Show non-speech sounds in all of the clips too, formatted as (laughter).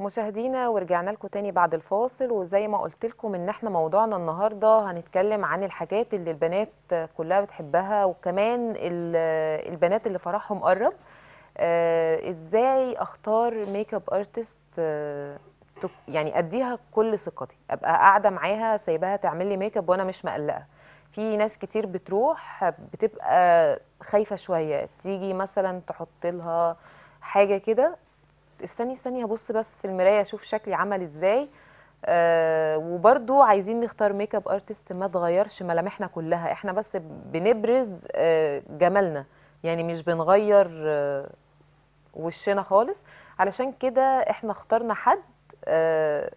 مشاهدينا ورجعنا لكم تاني بعد الفاصل. وزي ما قلت لكم إن إحنا موضوعنا النهارده هنتكلم عن الحاجات اللي البنات كلها بتحبها وكمان ال- البنات اللي فرحهم قرب. آه، إزاي أختار makeup artist آه، يعني أديها كل ثقتي؟ أبقى قاعدة معاها سايباها تعمل لي ميك اب وأنا مش مقلقة. في ناس كتير بتروح بتبقى خايفة شوية. تيجي مثلا تحط لها حاجة كده استني استني هبص بس في المراية أشوف شكلي عمل إزاي. آه وبرضو عايزين نختار makeup artist ما تغيرش ملامحنا كلها. إحنا بس بنبرز آه جمالنا. يعني مش بنغير آه وشنا خالص. علشان كده إحنا اخترنا حد آه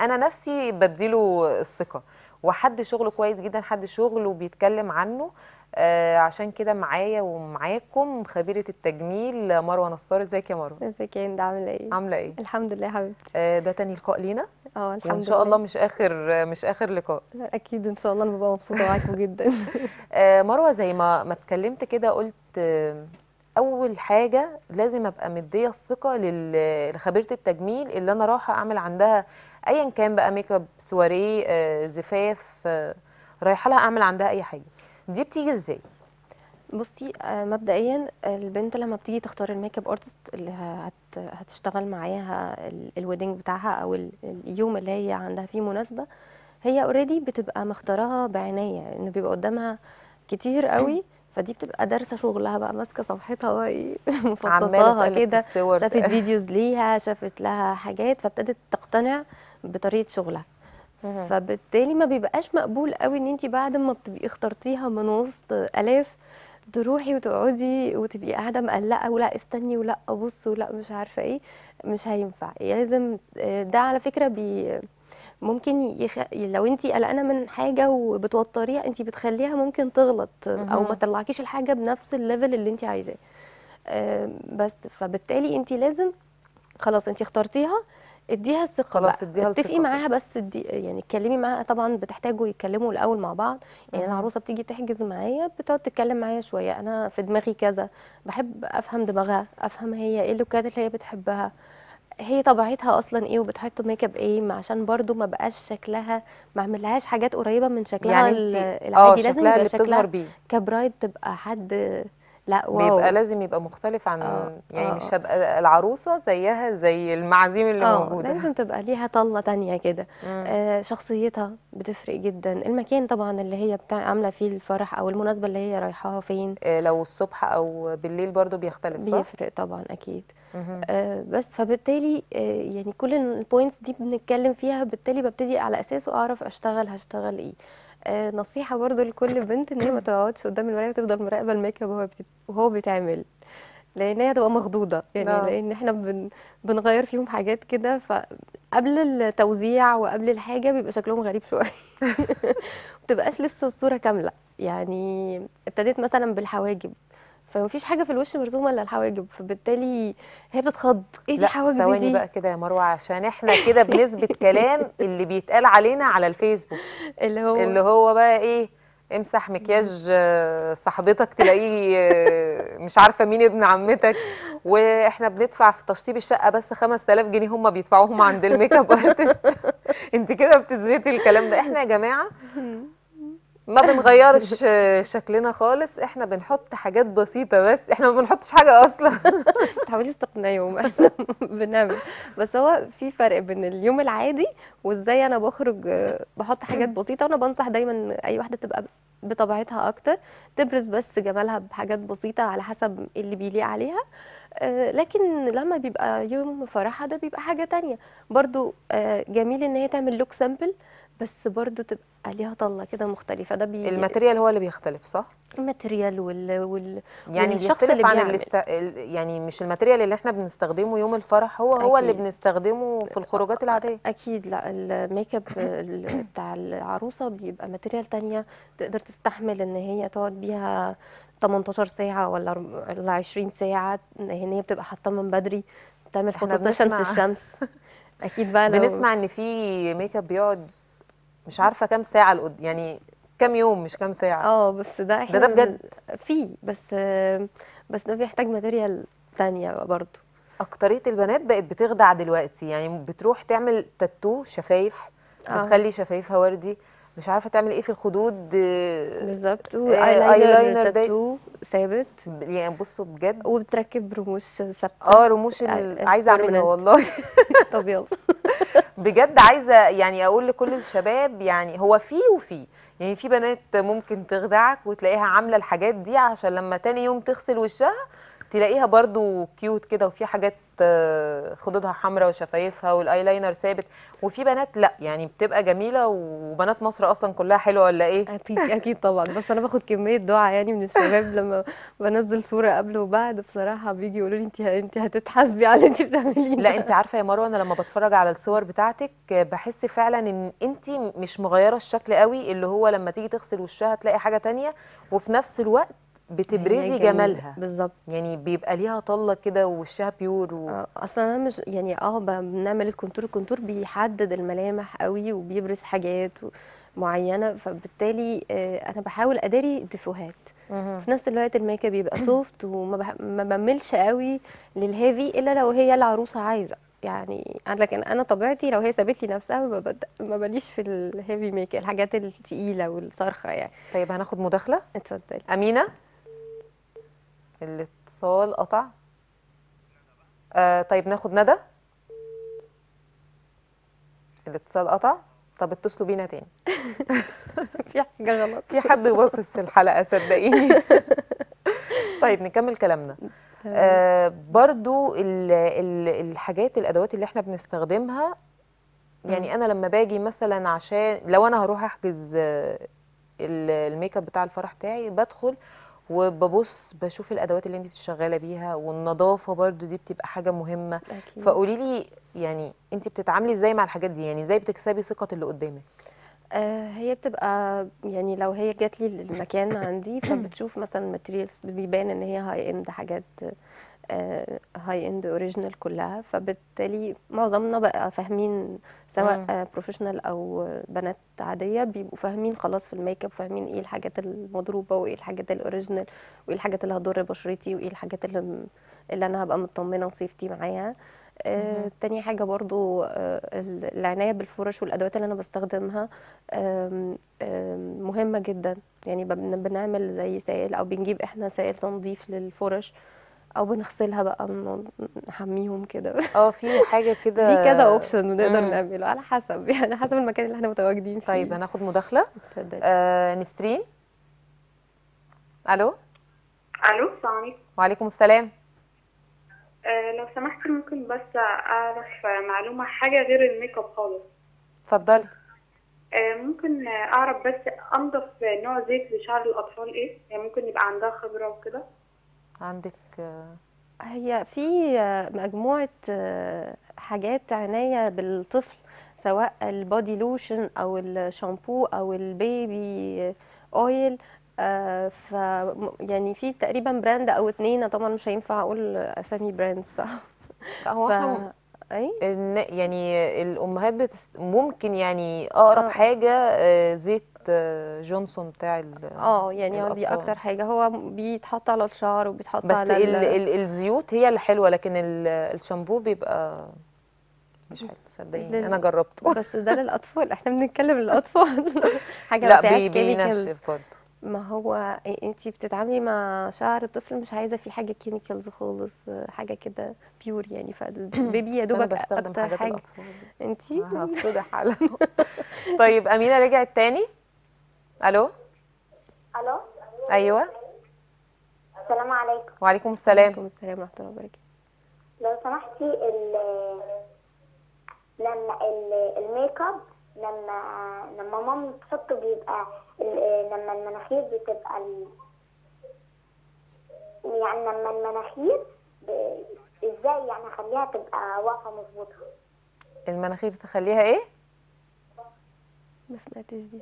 أنا نفسي بديله الثقة. وحد شغله كويس جدا حد شغله بيتكلم عنه. عشان كده معايا ومعاكم خبيرة التجميل مروة نصار. ازيك يا مروة؟ ازيك يا هند؟ عاملة إيه؟ عاملة إيه؟ الحمد لله يا حبيبتي. آه ده تاني لقاء لينا. آه الحمد وإن شاء لله. الله مش آخر مش آخر لقاء. أكيد إن شاء الله أنا ببقى مبسوطة معاكم جدا. (laughs) آه مروة زي ما ما اتكلمت كده قلت آه أول حاجة لازم أبقى مدية الثقة لخبيرة التجميل اللي أنا رايحة أعمل عندها ايا كان بقى ميك أب سواريه آه زفاف آه رايحة لها أعمل عندها أي حاجة. دي بتيجي إزاي؟ بصي آه، مبدئيا البنت لما بتيجي تختار ال makeup artist اللي هت هتشتغل معاها ال- ال wedding بتاعها أو ال- اليوم اللي هي عندها فيه مناسبة هي already بتبقى مختاراها بعناية إن بيبقى قدامها كتير قوي فدي بتبقى دارسة شغلها بقى ماسكة صفحتها بقى إيه (laughs) مفصصاها كده شافت videos ليها شافت لها حاجات فابتدت تقتنع بطريقة شغلها. فبالتالي ما بيبقاش مقبول قوي ان انت بعد ما بتبقي اخترتيها من وسط آلاف تروحي وتقعدي وتبقي قاعدة مقلقة ولا استني ولا أبص ولا مش عارفة إيه مش هينفع. لازم آه، ده على فكرة بي ممكن يخ... لو انت قلقانة من حاجة وبتوتريها انت بتخليها ممكن تغلط أو. ما تطلعكيش الحاجة بنفس ال level اللي انت عايزاه. بس فبالتالي انت لازم خلاص انت اخترتيها اديها الثقة خلاص اديها اتفقي الثقة. معاها بس ادي يعني اتكلمي معاها طبعا بتحتاجوا يتكلموا الأول مع بعض. يعني. العروسة بتيجي تحجز معايا بتقعد تتكلم معايا شوية. أنا في دماغي كذا. بحب أفهم دماغها أفهم هي إيه اللوكات اللي هي بتحبها. هي طبيعتها أصلا إيه وبتحط ميك اب إيه عشان برضو ما بقاش شكلها ما اعملهاش حاجات قريبة من شكلها يعني العادي. لازم شكلها يبقى شكلها بيه. ك bride تبقى حد لا wow. بيبقى لازم يبقى مختلف عن آه يعني آه. مش هبقى العروسة زيها زي المعازيم اللي آه موجودة. لازم تبقى ليها طلة تانية كده. آه شخصيتها بتفرق جدا. المكان طبعا اللي هي بتاع عاملة فيه الفرح أو المناسبة اللي هي رايحاها فين؟ آه، لو الصبح أو بالليل برضو بيختلف صح؟ بيفرق طبعا أكيد. آه بس فبالتالي آه يعني كل ال points دي بنتكلم فيها بالتالي ببتدي على أساسه أعرف أشتغل هشتغل إيه. آه نصيحة برضو لكل بنت إن هي ما تقعدش قدام المراية وتفضل مراقبة الميك اب وهو وهو بيتعمل. لأن هي تبقى مخضوضة يعني آه لأن إحنا بن بنغير فيهم حاجات كده فقبل التوزيع وقبل الحاجة بيبقى شكلهم غريب شوية. (laughs) مبتبقاش لسه الصورة كاملة. يعني ابتديت مثلا بالحواجب. فمفيش حاجة في الوش مرسومه إلا الحواجب فبالتالي هي بتتخض إيه دي لا حواجبي ثواني دي؟ بقى كده يا مروة عشان إحنا كده بنثبت كلام (laughs) اللي بيتقال علينا على الفيسبوك. اللي هو اللي هو بقى إيه امسح مكياج صاحبتك تلاقيه آه، مش عارفة مين ابن عمتك. وإحنا بندفع في تشطيب الشقة بس 5000 جنيه هم بيدفعوهم عند ال makeup artist (laughs) انت كده بتثبتي الكلام ده. إحنا يا جماعة ما بنغيرش (laughs) شكلنا خالص. إحنا بنحط حاجات بسيطة بس. إحنا ما بنحطش حاجة أصلا. (laughs) ما تحاوليش تقنعيهم. (laughs) إحنا بنعمل. بس هو في فرق بين اليوم العادي وإزاي أنا بخرج بحط حاجات بسيطة وأنا بنصح دايما أي واحدة تبقى بطبيعتها أكتر. تبرز بس جمالها بحاجات بسيطة على حسب اللي بيليق عليها. آه، لكن لما بيبقى يوم فرحها ده بيبقى حاجة تانية. برضو آه، جميل إن هي تعمل look simple بس برضو تبقى ليها طلة كده مختلفة. ده بي ال material هو اللي بيختلف صح؟ ال material وال... وال... يعني بيختلف اللي عن بيعمل. الاست... ال- يعني مش ال material اللي إحنا بنستخدمه يوم الفرح هو هو اللي بنستخدمه في الخروجات العادية. أكيد لا الميك اب بتاع العروسة بيبقى material تانية تقدر تستحمل إن هي تقعد بيها 18 ساعة ولا أرب- ولا 20 ساعة إن هي بتبقى حاطاه من بدري تعمل photo session في الشمس. أكيد بقى لو بنسمع إن في ميك اب بيقعد مش عارفة كام ساعة لقد يعني كام يوم مش كام ساعة. آه بس ده ده إحنا ده بجد؟ بن- في بس بس ده بيحتاج material تانية برضو أكترية البنات بقت بتخدع دلوقتي يعني بتروح تعمل تاتو شفايف بتخلي شفايفها وردي مش عارفة تعمل إيه في الخدود آه، بالظبط آه، و eyeliner eyeliner ده تاتو ثابت. يعني بصوا بجد. وبتركب رموش ثابتة. آه رموش ال- عايزة أعملها. والله. (laughs) طب يلا. (laughs) بجد عايزة يعني أقول لكل الشباب يعني هو في وفي. يعني في بنات ممكن تخدعك وتلاقيها عاملة الحاجات دي عشان لما تاني يوم تغسل وشها تلاقيها برضو cute كده وفي حاجات خدودها حمراء وشفايفها والايلاينر ثابت. وفي بنات لا يعني بتبقى جميلة وبنات مصر أصلا كلها حلوة ولا إيه؟ أكيد أكيد طبعا. بس أنا باخد كمية دعاء يعني من الشباب (laughs) لما بنزل صورة قبل وبعد بصراحة بيجي يقولوا لي انت انت هتتحاسبي على اللي انت بتعمليه لا. انت عارفة يا مروة أنا لما بتفرج على الصور بتاعتك بحس فعلا إن انت مش مغيرة الشكل قوي اللي هو لما تيجي تغسل وشها تلاقي حاجة تانية وفي نفس الوقت بتبرزي جميلة. جمالها. بالظبط. يعني بيبقى ليها طلة كده ووشها pure و... آه، أصلا أنا مش يعني آه بنعمل ال contour ال contour بيحدد الملامح قوي وبيبرز حاجات معينة فبالتالي آه، أنا بحاول أداري الديفوهات مهم. في نفس الوقت ال make up بيبقى soft (clears throat) وما بح... ما بملش قوي لل heavy إلا لو هي العروسة عايزة. يعني لكن أنا طبيعتي لو هي سابت لي نفسها ما, بد... ما بليش في ال heavy make الحاجات التقيلة والصارخه يعني. طيب هناخد مداخلة؟ اتفضلي. أمينة؟ الاتصال قطع. آه طيب ناخد ندى. الاتصال قطع. طب اتصلوا بينا تاني. (laughs) في حاجة غلط. في حد باصص الحلقة صدقيني. (laughs) طيب نكمل كلامنا. آه برضو ال ال الحاجات الأدوات اللي إحنا بنستخدمها يعني أنا لما باجي مثلا عشان لو أنا هروح أحجز ال- الميك أب بتاع الفرح بتاعي بدخل وببص بشوف الأدوات اللي انت شغاله بيها والنظافة برضو دي بتبقى حاجة مهمة. فقولي لي يعني انت بتتعاملي إزاي مع الحاجات دي؟ يعني إزاي بتكسبي ثقة اللي قدامك؟ آه، هي بتبقى يعني لو هي جات لي المكان عندي (coughs) فبتشوف مثلا ال materials بيبان إن هي high end حاجات high end original كلها فبالتالي معظمنا بقى فاهمين. سواء professional أو بنات عادية بيبقوا فاهمين خلاص في ال make up فاهمين إيه الحاجات المضروبة وإيه الحاجات ال original وإيه الحاجات اللي هتضر بشرتي وإيه الحاجات اللي اللي أنا هبقى مطمنة و safety معاها آه،. تاني حاجة برضو آه، ال- العناية بالفرش والأدوات اللي أنا بستخدمها مهمة جدا يعني بن- بنعمل زي سائل أو بنجيب إحنا سائل تنظيف للفرش أو بنغسلها بقى نحميهم كده. آه في حاجة (laughs) كده في كذا option بنقدر مم. نعمله على حسب يعني حسب المكان اللي إحنا متواجدين فيه. طيب هناخد مداخلة. اتفضلي. آه نسرين. ألو؟ ألو السلام عليكم. وعليكم السلام. آه لو سمحت ممكن بس أعرف معلومة حاجة غير ال make up خالص. اتفضلي. آه ممكن أعرف بس أنضف نوع زيت لشعر الأطفال إيه؟ يعني ممكن يبقى عندها خبرة وكده؟ عندك آه، هي في مجموعة آه، حاجات عناية بالطفل سواء ال body lotion أو الشامبو أو ال baby أويل آه، ف يعني في تقريبا براند أو اتنين طبعا مش هينفع أقول أسامي براندز (laughs) صح هو ف الن- يعني الأمهات بتست... ممكن يعني أقرب آه. حاجة آه، زيت آه، جونسون بتاع ال... آه يعني هو دي الأطفال. أكتر حاجة. هو بيتحط على الشعر وبيتحط بس على ال... ال... ال... الزيوت هي اللي حلوة لكن ال... الشامبو بيبقى مش حلو صدقيني. لل- أنا جربته. (laughs) بس ده للأطفال. (laughs) إحنا بنتكلم للأطفال. (laughs) حاجة لا ما فيهاش. chemicals ما هو إنتي بتتعاملي مع شعر الطفل مش عايزة فيه حاجة chemicals خالص حاجة كده pure يعني. فال baby (clears throat) يا دوبك بس أكتر حاجة. إنتي؟ هفضح على طيب أمينة رجعت تاني؟ ألو؟ ألو؟ أيوه. السلام عليكم. وعليكم السلام. عليكم السلام ورحمة الله وبركاته. لو سمحتي ال لما ال- الميك اب لما لما مامي بتحطه بيبقى لما المناخير بتبقى ال... يعني لما المناخير ب... إزاي يعني أخليها تبقى واقفة مظبوطة؟ المناخير تخليها إيه؟ ما سمعتش دي.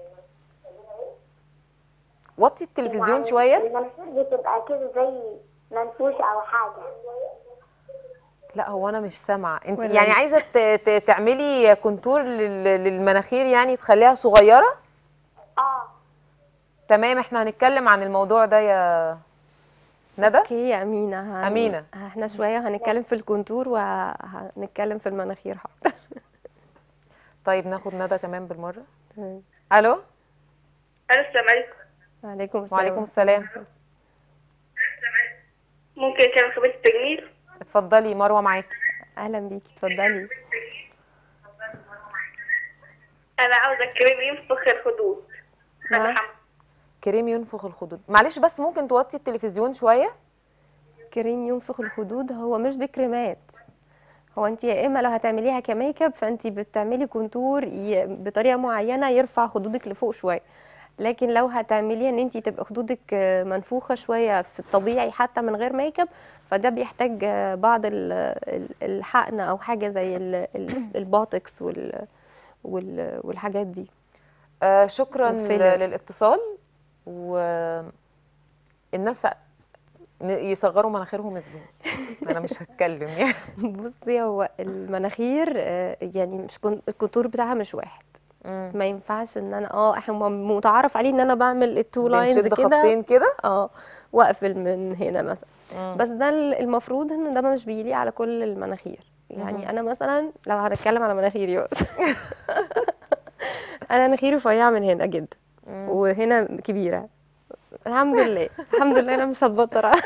وطي التلفزيون يعني شوية؟ المناخير بتبقى كده زي منفوشه أو حاجة. لا هو أنا مش سامعة. أنت يعني. عايزة ت- ت- تعملي contour لل- للمناخير يعني تخليها صغيرة؟ آه. تمام إحنا هنتكلم عن الموضوع ده يا ندى. okay يا أمينة هن... أمينة. إحنا شوية هنتكلم في ال contour وهنتكلم في المناخير حاضر. طيب ناخد ندى كمان بالمرة. تمام. ألو السلام عليكم. وعليكم السلام. وعليكم السلام. ممكن أكلم خبير التجميل اتفضلي مروة معاكي. أهلا بيكي اتفضلي. أنا عاوزة كريم ينفخ الخدود كريم ينفخ الخدود معلش بس ممكن توطي التلفزيون شوية؟ كريم ينفخ الخدود هو مش بكريمات. هو انت يا إما لو هتعمليها ك make up فانت بتعملي contour ي- بطريقة معينة يرفع خدودك لفوق شوية. لكن لو هتعمليها إن انت تبقى خدودك آه، منفوخة شوية في الطبيعي حتى من غير make up فده بيحتاج آه، بعض ال- ال- الحقن أو حاجة زي ال- ال- (clears throat) البوتوكس وال وال- والحاجات دي. آه شكرا للاتصال والناس يصغروا مناخيرهم إزاي؟ (laughs) أنا مش هتكلم يعني. بصي هو المناخير آه، يعني مش con- ال contour بتاعها مش واحد. ما ينفعش إن أنا آه إحنا متعارف عليه إن أنا بعمل ال two lines كده. خطين كده؟ آه واقفل من هنا مثلا. مم. بس ده ال- المفروض إن ده مش بيليق على كل المناخير. يعني أنا مثلا لو هنتكلم على مناخيري (laughs) أنا مناخيري رفيعة من هنا جدا وهنا كبيرة. الحمد لله. الحمد لله أنا مش هتبطر. (laughs)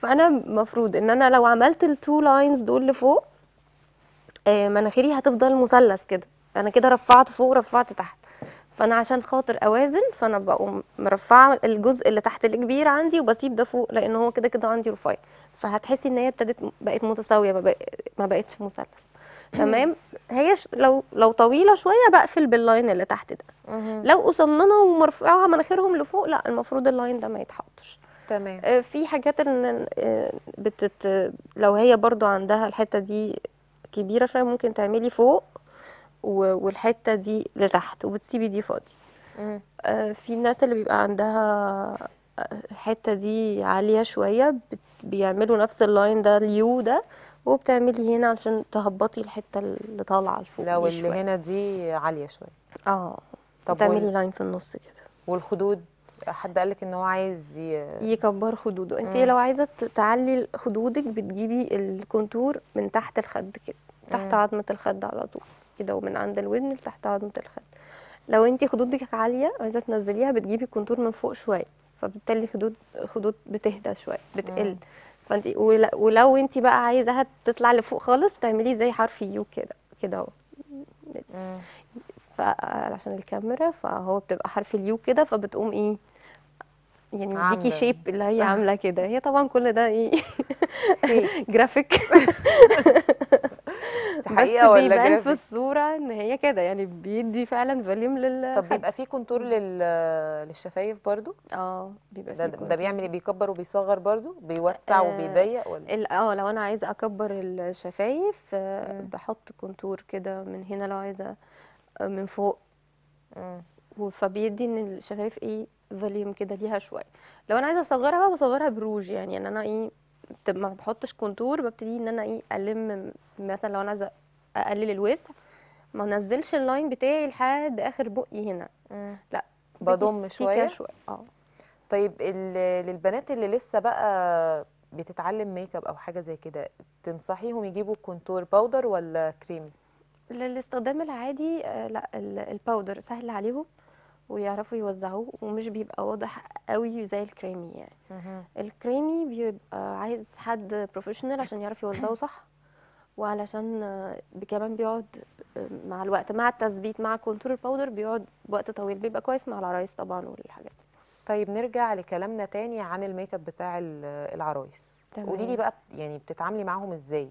فأنا المفروض إن أنا لو عملت ال two lines دول لفوق مناخيري هتفضل مثلث كده. أنا كده رفعت فوق رفعت تحت. فأنا عشان خاطر أوازن فأنا بقوم مرفعة الجزء اللي تحت الكبير عندي وبسيب ده فوق لأن هو كده كده عندي رفيع. فهتحسي إن هي ابتدت بقت متساوية ما, بق... ما بقتش مثلث. تمام؟ هي ش... لو لو طويلة شوية بقفل بال line اللي تحت ده. لو قصيرة ومرفوعها مناخيرهم لفوق لأ المفروض ال line ده ما يتحطش. تمام. آه، في حاجات إن آه، بتت لو هي برضو عندها الحتة دي كبيرة شوية ممكن تعملي فوق والحتة دي لتحت وبتسيبي دي فاضي. آه، في الناس اللي بيبقى عندها آه، الحتة دي عالية شوية بيعملوا نفس ال line ده ال U ده وبتعملي هنا عشان تهبطي الحتة اللي طالعة لفوق لو اللي هنا دي عالية شوية. آه طب بتعملي وال- line في النص كده. والخدود؟ حد قالك إن هو عايز ي... يكبر خدوده انت مم. لو عايزة تعلي خدودك بتجيبي ال contour من تحت الخد كده تحت مم. عظمة الخد على طول كده ومن عند الودن لتحت عظمة الخد لو انت خدودك عالية عايزة تنزليها بتجيبي ال contour من فوق شوية فبالتالي خدود خدود بتهدى شوية بتقل مم. فانت ول- ولو انت بقى عايزاها تطلع لفوق خالص تعملي زي حرف U كده كده اهو. فعشان الكاميرا فهو بتبقى حرف ال U كده فبتقوم إيه يعني. مديكي shape اللي هي عاملة كده. هي طبعا كل ده إيه؟ fake. graphic (laughs) (laughs) بس بيبان في الصورة إن هي كده. يعني بيدي فعلا volume طب للخد بيبقى في contour لل... للشفايف برضو؟ آه بيبقى ده ده. بيعمل إيه؟ بيكبر وبيصغر برضو؟ بيوسع آه، وبيضيق ولا؟ ال- آه لو أنا عايزة أكبر الشفايف آه،. بحط contour كده من هنا لو عايزة آه، من فوق. فبيدي إن الشفايف إيه؟ volume كده ليها شوية. لو أنا عايزة أصغرها بقى بصغرها بروج يعني إن أنا إيه ما بحطش contour ببتدي إن أنا إيه ألم مثلا لو أنا عايزة أقلل الوسع ما أنزلش ال line بتاعي لحد آخر بقي هنا. مم. لا بضم؟ سيكة شوية؟ آه. طيب للبنات اللي لسه بقى بتتعلم ميك اب أو حاجة زي كده تنصحيهم يجيبوا contour powder ولا كريمي للاستخدام العادي آه، لا ال- ال powder سهل عليهم. ويعرفوا يوزعوه ومش بيبقى واضح قوي زي الكريمي يعني. الكريمي بيبقى عايز حد professional عشان يعرف يوزعه صح وعلشان كمان بيقعد مع الوقت مع التثبيت مع contour ال powder بيقعد وقت طويل بيبقى كويس مع العرايس طبعا والحاجات دي. طيب نرجع لكلامنا تاني عن الميك اب بتاع ال- العرايس. قولي لي بقى يعني بتتعاملي معاهم إزاي؟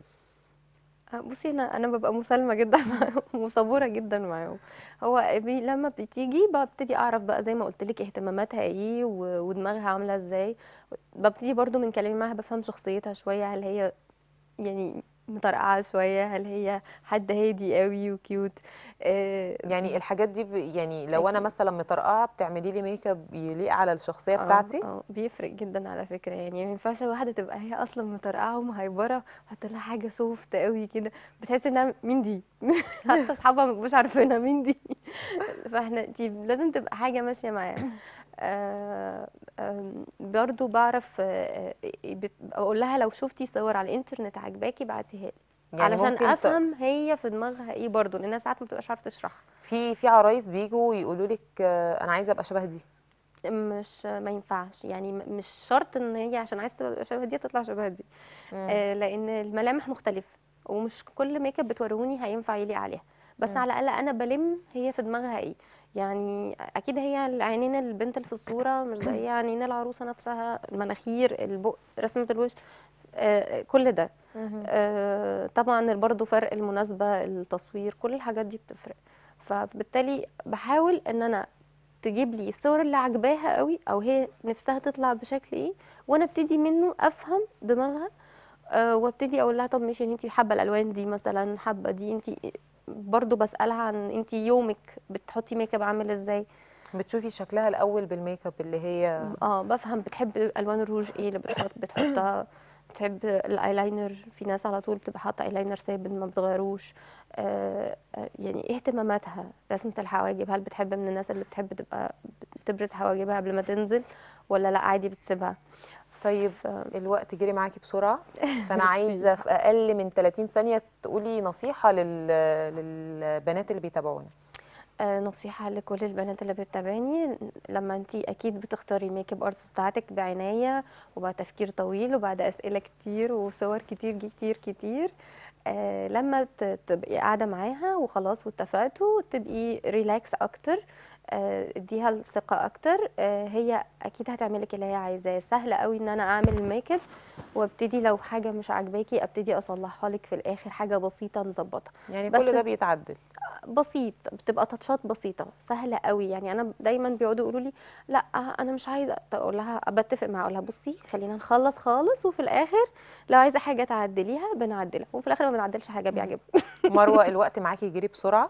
بصي أنا أنا ببقى مسالمة جدا (laughs) معاهم وصبورة جدا معاهم. هو بي لما بتيجي ببتدي أعرف بقى زي ما قلت لك اهتماماتها إيه و- ودماغها عاملة إزاي. ببتدي برضو من كلامي معاها بفهم شخصيتها شوية هل هي يعني مطرقعة شوية هل هي حد هادي قوي و cute آه يعني الحاجات دي. يعني لو أنا. مثلا مطرقعة بتعملي لي ميك اب يليق على الشخصية آه، بتاعتي؟ آه بيفرق جدا على فكرة يعني ما ينفعش واحدة تبقى هي أصلا مطرقعة ومهيبرة وحط لها حاجة سوفت قوي كده بتحس إنها مين دي؟ (laughs) حتى أصحابها ما بيبقوش عارفينها مين دي؟ (laughs) فإحنا دي لازم تبقى حاجة ماشية معاها برضو بعرف آه، آه، أقول لها لو شفتي صور على الإنترنت عجباكي ابعتيها لي. يعني علشان ممكن ت- أفهم هي في دماغها إيه برضو لأن ساعات ما بتبقاش عارفة تشرحها. في في عرايس بيجوا يقولوا لك آه، أنا عايزة أبقى شبه دي. مش ما ينفعش. يعني مش شرط إن هي عشان عايزة تبقى شبه دي تطلع شبه دي. آه لأن الملامح مختلفة ومش كل ميك أب بتوروني هينفع يليق عليها. بس مم. على الأقل أنا بلم هي في دماغها إيه. يعني أكيد هي العينين البنت اللي في الصورة مش زي (clears throat) عينين العروسة نفسها المناخير البق رسمة الوش آه كل ده. آه، طبعا برضو فرق المناسبة التصوير كل الحاجات دي بتفرق فبالتالي بحاول إن أنا تجيب لي الصور اللي عجباها قوي أو هي نفسها تطلع بشكل إيه وأنا أبتدي منه أفهم دماغها أه وأبتدي أقول لها طب ماشي انت حابة الألوان دي مثلا حابة دي انت برضو بسألها عن انت يومك بتحطي ميك اب عامل إزاي؟ بتشوفي شكلها الأول بالميك اب اللي هي آه بفهم بتحب ألوان الروج إيه اللي بتحط بتحطها؟ بتحب الأيلاينر؟ في ناس على طول بتبقى حاطة أيلاينر ثابت ما بتغيروش. آه آه، يعني إيه اهتماماتها؟ رسمة الحواجب هل بتحب من الناس اللي بتحب تبقى بتبرز حواجبها قبل ما تنزل ولا لأ عادي بتسيبها؟ طيب ف- الوقت جري معاكي بسرعة. (laughs) فأنا عايزة في أقل من 30 ثانية تقولي نصيحة لل... للبنات اللي بيتابعونا آه، نصيحة لكل البنات اللي بتتابعني. لما انت أكيد بتختاري makeup artist بتاعتك بعناية وبعد تفكير طويل وبعد أسئلة كتير وصور كتير كتير كتير آه لما تبقي قاعدة معاها وخلاص واتفقتوا تبقي relax أكتر. آه، اديها الثقة أكتر. آه هي أكيد هتعملك اللي هي عايزاه. سهل قوي إن أنا أعمل الميك اب وأبتدي لو حاجة مش عاجباكي أبتدي أصلحها لك في الآخر حاجة بسيطة نظبطها. يعني بس- كل ده بيتعدل. بسيط بتبقى تاتشات بسيطة سهلة قوي. يعني أنا دايما بيقعدوا يقولوا لي لا أنا مش عايزة. أقول لها بتفق معاها أقول لها بصي خلينا نخلص خالص وفي الآخر لو عايزة حاجة تعدليها بنعدلها وفي الآخر ما بنعدلش حاجة بيعجبها (laughs) مروة (laughs) الوقت معاكي يجري بسرعة.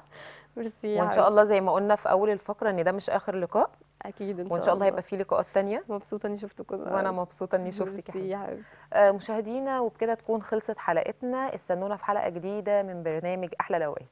ميرسي وإن شاء. الله زي ما قلنا في أول الفقرة إن ده مش آخر لقاء. أكيد إن وإن شاء الله هيبقى في لقاءات تانية. مبسوطة إني شفتكم. وأنا مبسوطة إني شفتك يا ميرسي حبيبتي. يا حبيبتي. آه، مشاهدينا وبكده تكون خلصت حلقتنا. استنونا في حلقة جديدة من برنامج أحلى لوقات